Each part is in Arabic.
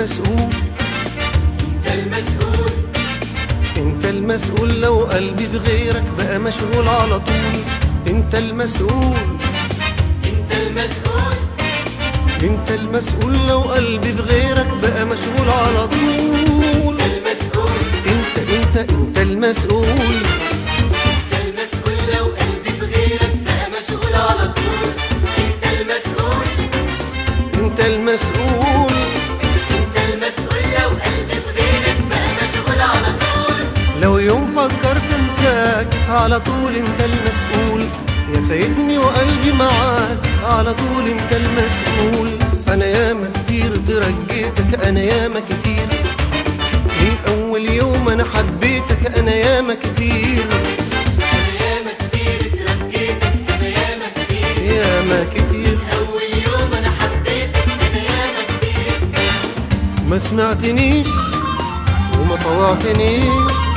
المسؤول. انت المسؤول. انت المسؤول لو قلبي بغيرك بقى مشغول على طول. انت المسؤول. انت المسؤول. انت المسؤول لو قلبي بغيرك بقى مشغول على طول. انت المسؤول. انت انت انت المسؤول. المسؤول. على طول انت المسؤول. يا فايتني وقلبي معاك على طول انت المسؤول. أنا ياما كتير ترجيتك أنا ياما كتير. من أول يوم أنا حبيتك أنا ياما كتير أنا ياما كتير. اترجيتك أنا ياما كتير ياما كتير اول يوم أنا حبيتك أنا ياما كتير. ما سمعتنيش وما طوعتنيش.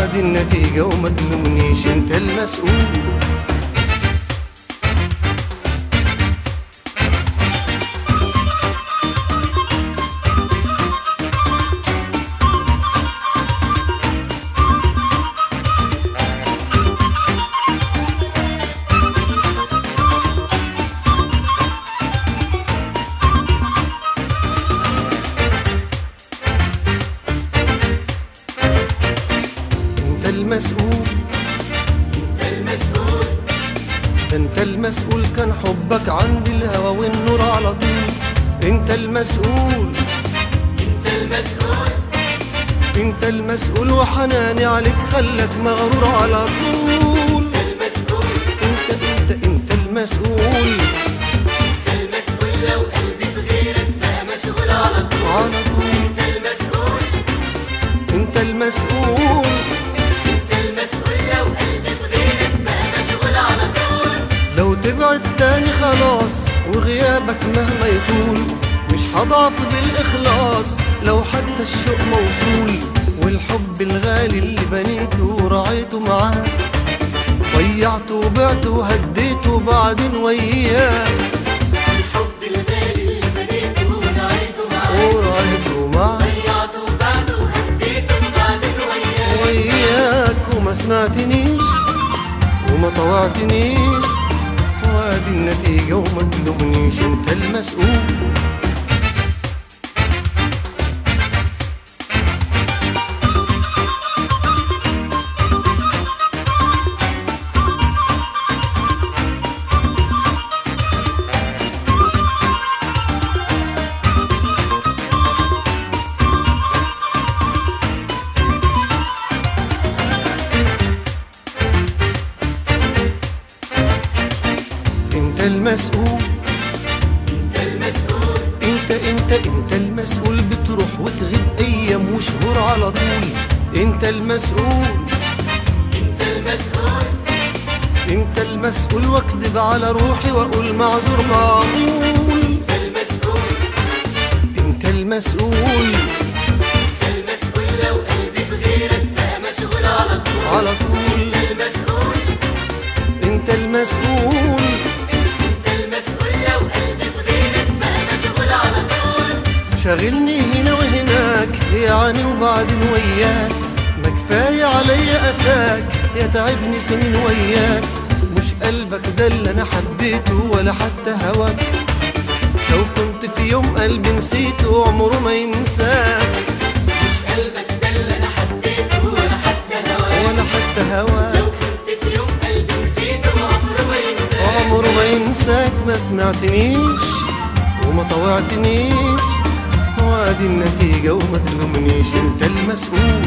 وادي النتيجة وما تلومنيش أنت المسؤول. المسؤول. انت المسؤول انت المسؤول كان حبك عندي الهوى والنور على طول. انت المسؤول. انت المسؤول انت المسؤول وحناني عليك خلك مغرور على طول. انت المسؤول انت انت انت المسؤول. انت المسؤول لو قلبي بغيرك بقى مشغول على طول. على طول انت المسؤول انت المسؤول. لو تبعد تاني خلاص وغيابك مهما يطول. مش هضعف بالإخلاص لو حتى الشوق موصول. والحب الغالي اللي بنيته ورعيته معاك ضيعته وبعته وهديته بعدين وياك الحب الغالي اللي بنيته ورعيته معاك ضيعته بعده وهديته بعدين وياك وما سمعتنيش وما طوعتنيش. النتيجة وما تلومنيش انت المسؤول. المسؤول بتروح وتغيب أيام وشهور على طول. أنت المسؤول. أنت المسؤول. أنت المسؤول واكذب على روحي وأقول معذور معقول. أنت المسؤول. أنت المسؤول. شاغلني هنا وهناك يعني وبعدين وياك. ما كفاية عليا أساك يتعبني سنين وياك. مش قلبك ده اللي أنا حبيته ولا حتى هواك. لو كنت في يوم قلبي نسيته عمره ما ينساك. مش قلبك ده اللي أنا حبيته ولا حتى هواك. ولا حتى هواك. لو كنت في يوم قلبي نسيته عمره ما ينساك. عمره ما ينساك ما سمعتنيش وما طوعتنيش. وادي النتيجة وما تلومنيش أنت المسؤول.